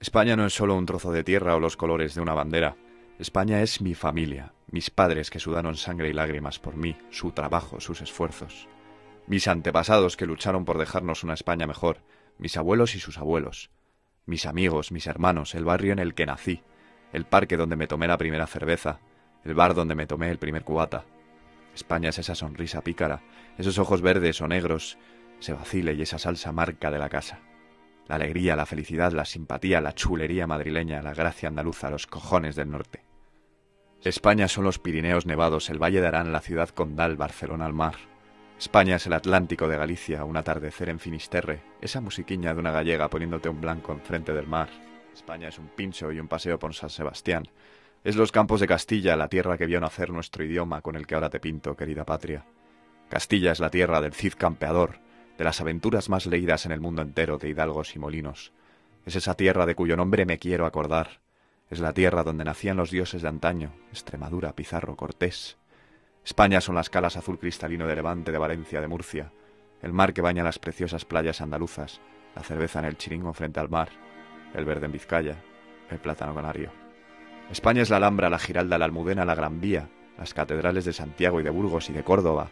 España no es solo un trozo de tierra o los colores de una bandera. España es mi familia, mis padres que sudaron sangre y lágrimas por mí, su trabajo, sus esfuerzos. Mis antepasados que lucharon por dejarnos una España mejor, mis abuelos y sus abuelos. Mis amigos, mis hermanos, el barrio en el que nací, el parque donde me tomé la primera cerveza, el bar donde me tomé el primer cubata. España es esa sonrisa pícara, esos ojos verdes o negros, ese vacile y esa salsa marca de la casa. La alegría, la felicidad, la simpatía, la chulería madrileña, la gracia andaluza, los cojones del norte. España son los Pirineos nevados, el Valle de Arán, la ciudad condal, Barcelona al mar. España es el Atlántico de Galicia, un atardecer en Finisterre, esa musiquiña de una gallega poniéndote un blanco enfrente del mar. España es un pincho y un paseo por San Sebastián. Es los campos de Castilla, la tierra que vio nacer nuestro idioma con el que ahora te pinto, querida patria. Castilla es la tierra del Cid campeador, de las aventuras más leídas en el mundo entero de hidalgos y molinos. Es esa tierra de cuyo nombre me quiero acordar. Es la tierra donde nacían los dioses de antaño, Extremadura, Pizarro, Cortés. España son las calas azul cristalino de Levante, de Valencia, de Murcia, el mar que baña las preciosas playas andaluzas, la cerveza en el chiringo frente al mar, el verde en Vizcaya, el plátano canario. España es la Alhambra, la Giralda, la Almudena, la Gran Vía, las catedrales de Santiago y de Burgos y de Córdoba,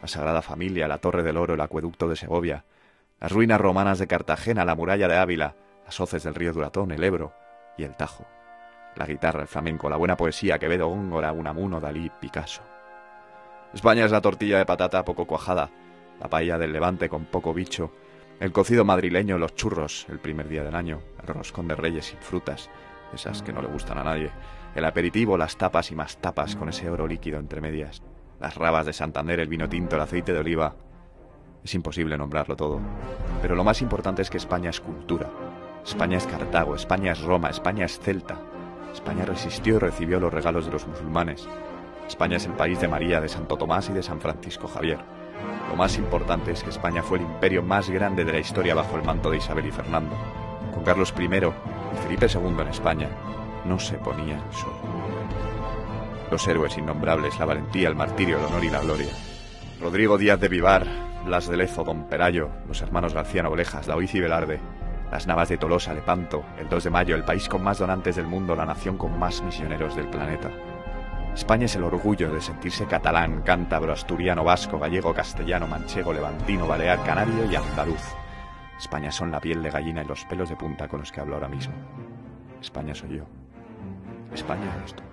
la Sagrada Familia, la Torre del Oro, el Acueducto de Segovia, las ruinas romanas de Cartagena, la muralla de Ávila, las hoces del río Duratón, el Ebro y el Tajo, la guitarra, el flamenco, la buena poesía, Quevedo, Góngora, Unamuno, Dalí, Picasso. España es la tortilla de patata poco cuajada, la paella del levante con poco bicho, el cocido madrileño, los churros, el primer día del año, el roscón de reyes sin frutas, esas que no le gustan a nadie, el aperitivo, las tapas y más tapas con ese oro líquido entre medias, las rabas de Santander, el vino tinto, el aceite de oliva. Es imposible nombrarlo todo, pero lo más importante es que España es cultura. España es Cartago, España es Roma, España es Celta. España resistió y recibió los regalos de los musulmanes. España es el país de María, de Santo Tomás y de San Francisco Javier. Lo más importante es que España fue el imperio más grande de la historia bajo el manto de Isabel y Fernando. Con Carlos I y Felipe II en España no se ponía el. Los héroes innombrables, la valentía, el martirio, el honor y la gloria. Rodrigo Díaz de Vivar, Blas de Lezo, Don Perayo, los hermanos García Noblejas, la y Velarde, las Navas de Tolosa, Lepanto, el 2 de mayo, el país con más donantes del mundo, la nación con más misioneros del planeta. España es el orgullo de sentirse catalán, cántabro, asturiano, vasco, gallego, castellano, manchego, levantino, balear, canario y andaluz. España son la piel de gallina y los pelos de punta con los que hablo ahora mismo. España soy yo. España es esto.